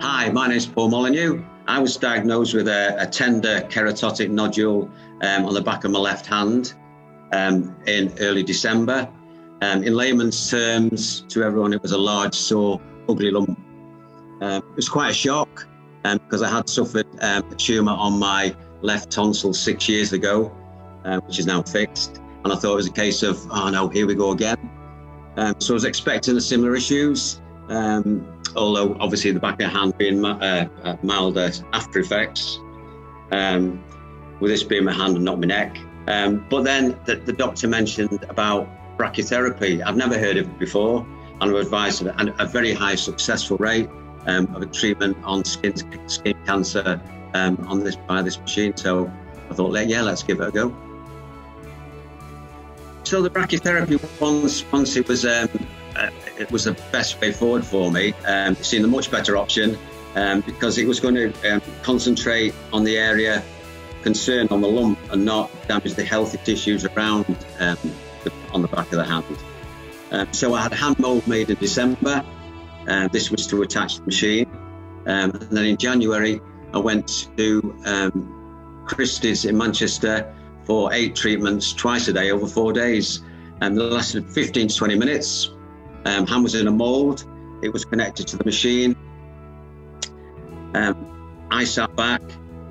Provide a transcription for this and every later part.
Hi, my name is Paul Molyneux. I was diagnosed with a, a tender keratotic nodule um, on the back of my left hand um, in early December. Um, in layman's terms, to everyone, it was a large, sore, ugly lump. Um, it was quite a shock because um, I had suffered um, a tumour on my left tonsil six years ago, which is now fixed. And I thought it was a case of, oh no, here we go again. so I was expecting the similar issues. Um, although obviously the back of hand being uh, uh, milder after effects, um, with this being my hand and not my neck. Um, but then the, the, doctor mentioned about brachytherapy. I've never heard of it before, and I advised of a, a very high successful rate um, of a treatment on skin skin cancer um, on this by this machine. So I thought, yeah, let's give it a go. So the brachytherapy once once it was um, uh, it was the best way forward for me. Um, seemed a much better option um, because it was going to um, concentrate on the area concerned on the lump and not damage the healthy tissues around um, the, on the back of the hand. Um, so I had a hand mold made in December. This was to attach the machine. Um, and then in January, I went to Christie's in Manchester for eight treatments twice a day over four days. And they lasted 15 to 20 minutes. Um, hand was in a mold. It was connected to the machine. Um, I sat back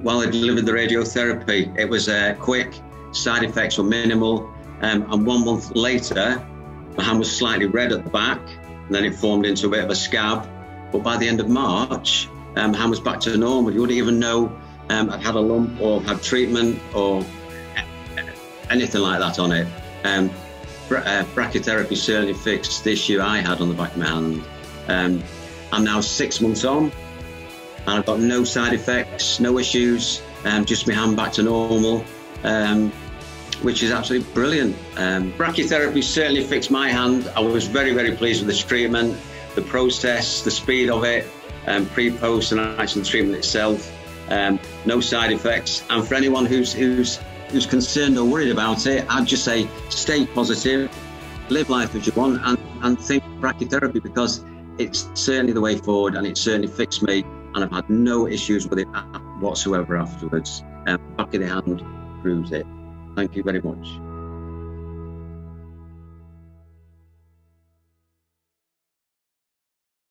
while I delivered the radiotherapy. It was uh, quick, side effects were minimal. Um, and one month later, my hand was slightly red at the back, and then it formed into a bit of a scab. But by the end of March, um, hand was back to normal. You wouldn't even know um, I'd had a lump or had treatment or anything like that on it. Um, uh, brachytherapy certainly fixed the issue I had on the back of my hand. Um, I'm now six months on, and I've got no side effects, no issues, um, just my hand back to normal, um, which is absolutely brilliant. Um, brachytherapy certainly fixed my hand. I was very, very pleased with this treatment, the process, the speed of it, um, pre-post, and actually the treatment itself. Um, no side effects, and for anyone who's who's who's concerned or worried about it, I'd just say stay positive, live life as you want, and, and think brachytherapy because it's certainly the way forward and it certainly fixed me. And I've had no issues with it whatsoever afterwards. Um, back of the hand proves it. Thank you very much.